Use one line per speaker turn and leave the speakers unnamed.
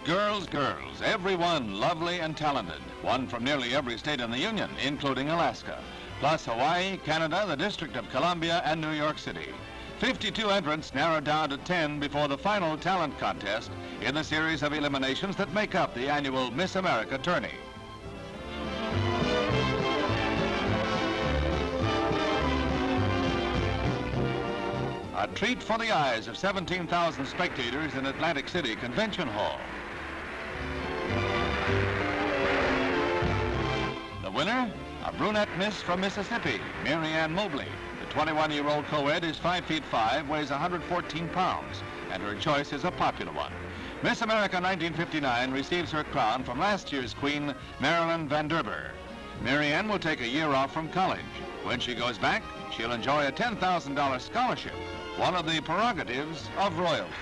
girls, girls, girls, everyone lovely and talented. One from nearly every state in the Union, including Alaska, plus Hawaii, Canada, the District of Columbia, and New York City. 52 entrants narrowed down to 10 before the final talent contest in the series of eliminations that make up the annual Miss America tourney. A treat for the eyes of 17,000 spectators in Atlantic City Convention Hall. The winner, a brunette miss from Mississippi, Mary Ann Mobley. The 21-year-old co-ed is 5 feet 5, weighs 114 pounds, and her choice is a popular one. Miss America 1959 receives her crown from last year's queen, Marilyn Van Derbur. Mary will take a year off from college. When she goes back, she'll enjoy a $10,000 scholarship, one of the prerogatives of royalty.